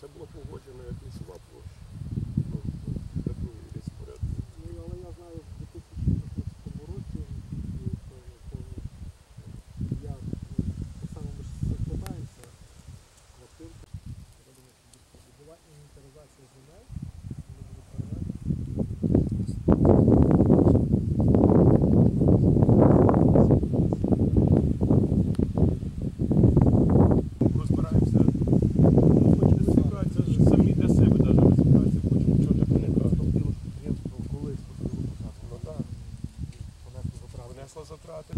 Це було погоджено як лісова площа. Ну, ну але я знаю, в 2016 році е, е, я е, так само ми ж закладаємося квартирку. Інвентаризація земель. масло затратив.